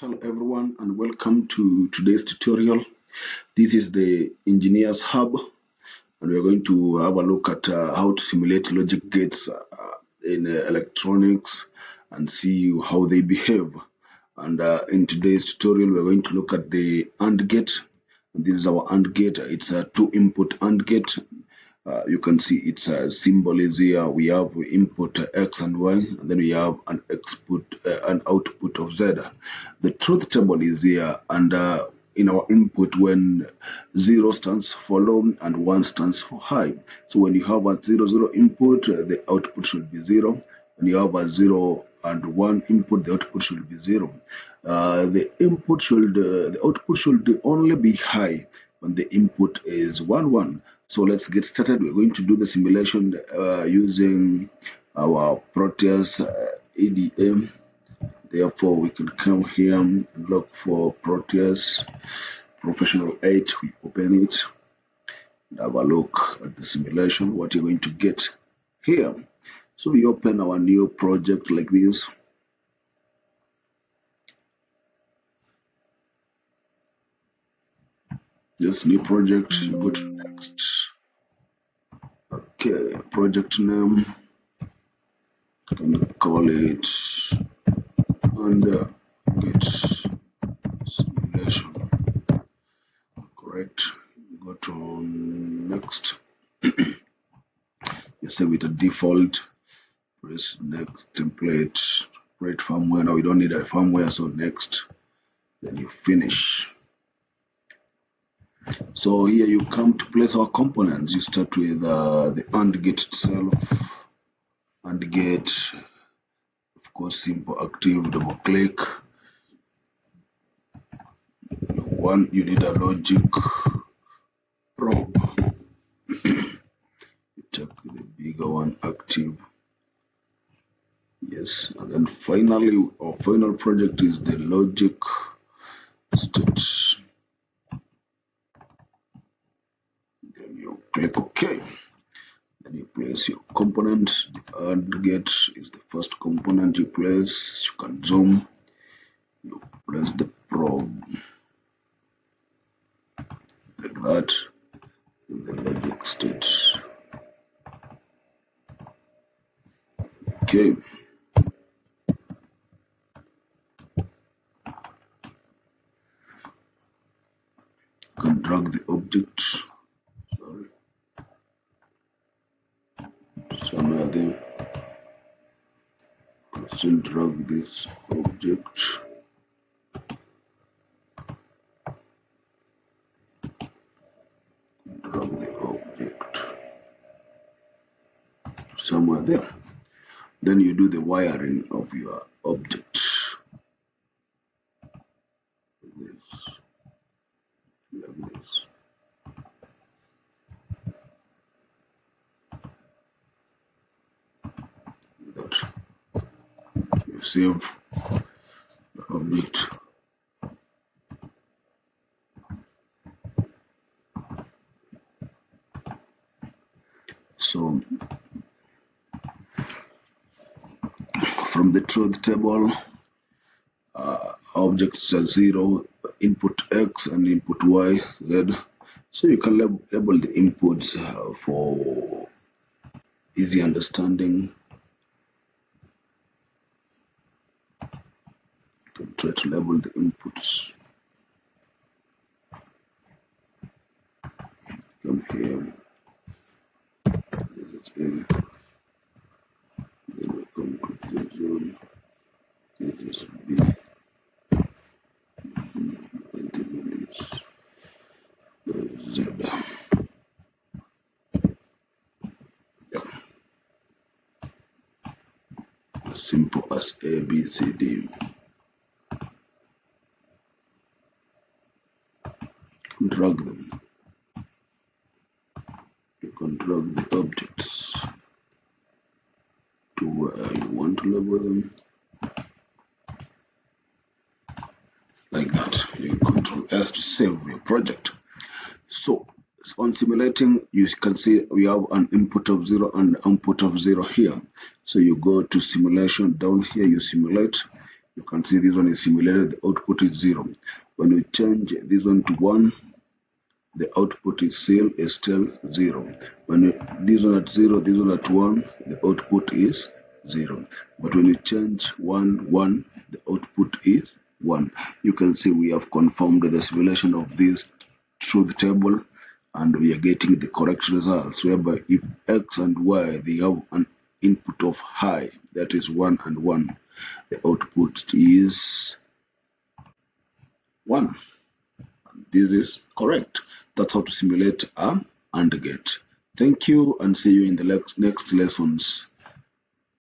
Hello everyone and welcome to today's tutorial. This is the Engineers Hub and we're going to have a look at uh, how to simulate logic gates uh, in uh, electronics and see how they behave. And uh, in today's tutorial we're going to look at the AND gate. This is our AND gate. It's a two input AND gate uh, you can see its uh, symbol is here. We have input X and Y, and then we have an output, uh, an output of Z. The truth table is here, and uh, in our input, when zero stands for low and one stands for high. So when you have a zero zero input, uh, the output should be zero. When you have a zero and one input, the output should be zero. Uh, the input should, the output should only be high when the input is one one. So let's get started. We're going to do the simulation uh, using our Proteus uh, EDM. Therefore, we can come here and look for Proteus Professional 8. We open it and have a look at the simulation, what you're going to get here. So we open our new project like this. This new project, you go to next. Okay, project name. And call it AND gate simulation. Correct. Go to next. you save it a default. Press next template. Create firmware. Now we don't need a firmware, so next. Then you finish. So here you come to place our components. You start with uh, the AND gate itself. AND gate, of course, simple active, double click. One, you need a logic probe. you take the bigger one, active. Yes, and then finally, our final project is the logic state. Click OK. Then you place your component. The AND gate is the first component you place. You can zoom. You place the probe like that in the logic state. Okay. You can drag the object somewhere there still drag this object. Drag the object. Somewhere there then you do the wiring of your object. This. Like this that you save the object so from the truth table uh, objects are zero input x and input y z. So you can lab label the inputs uh, for easy understanding label the inputs. Come here. This is A. Then we come to the zone. This is B. Z. Simple as A, B, C, D. drag them. Drag the objects to where you want to label them. Like that. You control S to save your project. So on simulating, you can see we have an input of zero and output of zero here. So you go to simulation down here, you simulate, You can see this one is simulated, the output is zero. When you change this one to one, the output is still is still zero. When this one at zero, this one at one, the output is zero. But when you change one one, the output is one. You can see we have confirmed the simulation of this truth table and we are getting the correct results whereby if x and y they have an input of high that is 1 and 1 the output is 1 this is correct. That's how to simulate a AND gate thank you and see you in the next next lessons